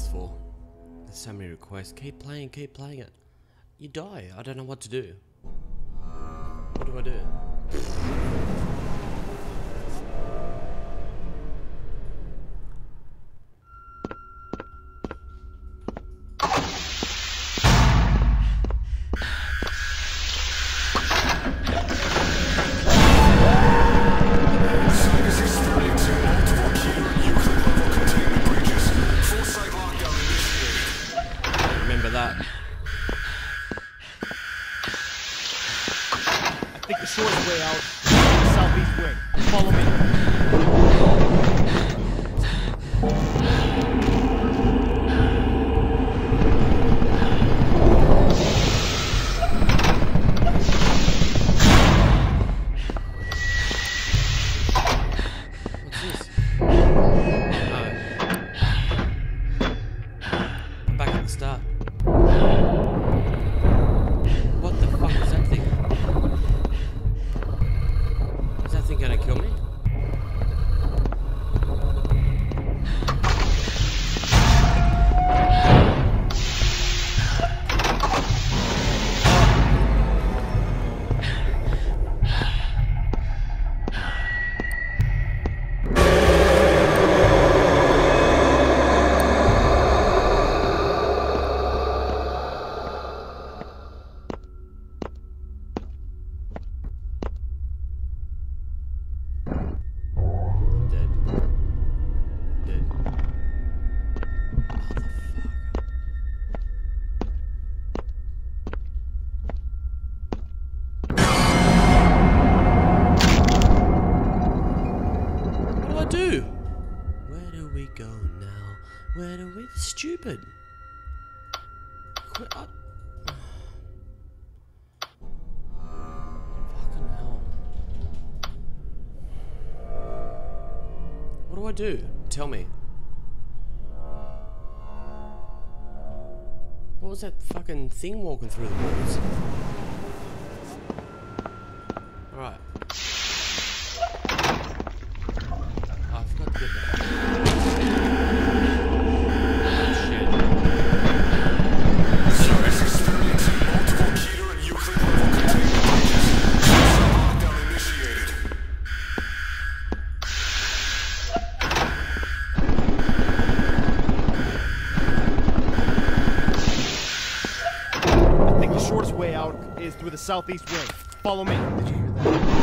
This for. There's so many requests. Keep playing, keep playing it. You die. I don't know what to do. What do I do? Think the shortest way out is the southeast wing. Follow me. What's this? Uh, I'm back at the start. Stupid. Quit. Uh, I... Fucking hell. What do I do? Tell me. What was that fucking thing walking through the walls? Alright. Through the southeast wing. Follow me. Did you hear that?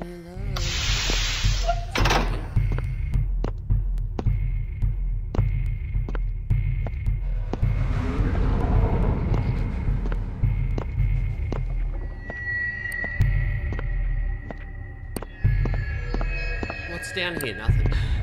Love. What's down here? Nothing.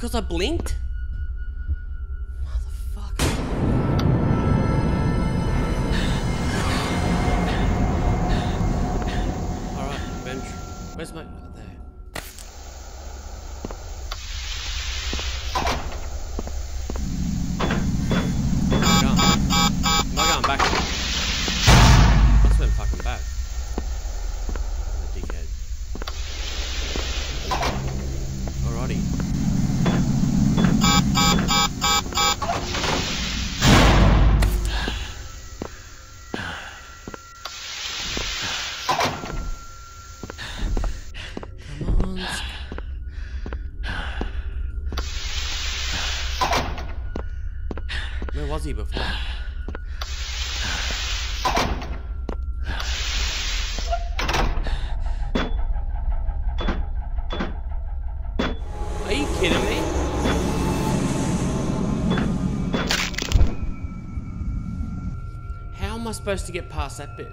Because I blinked? Where was he before? Are you kidding me? How am I supposed to get past that bit?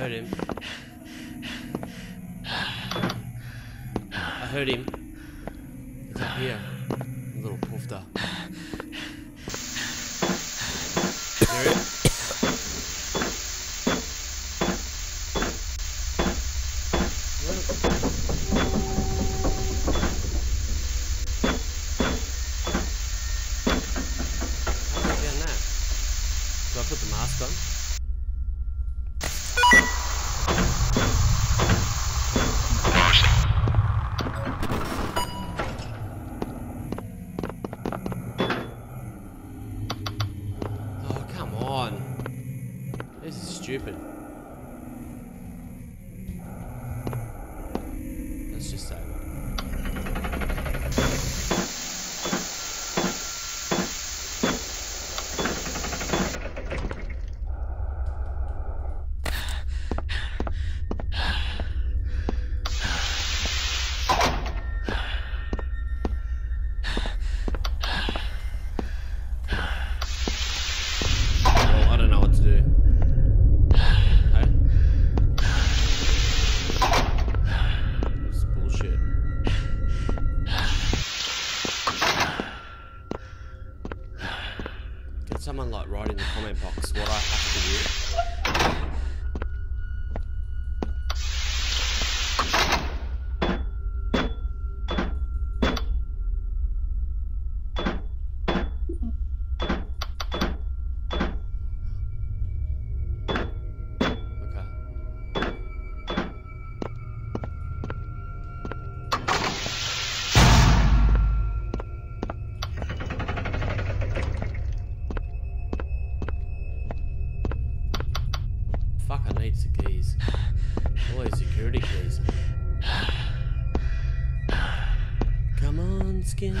heard him. I heard him. He's up here. A little poofed up. Hear it? put the mask on. skin.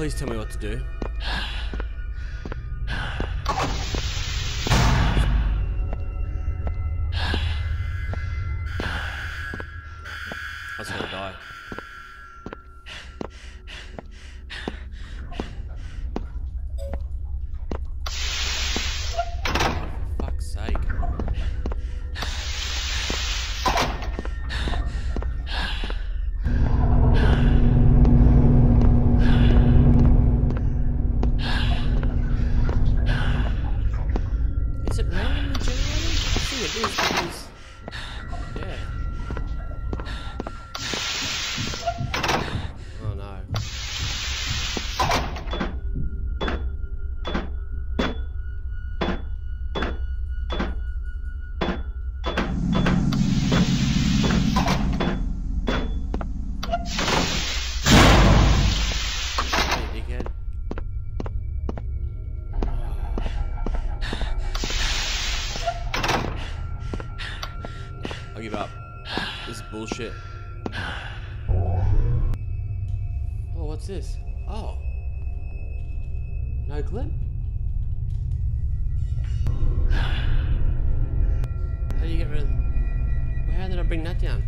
Please tell me what to do. Oh, what's this? Oh. No clip? How do you get rid of... How did I bring that down?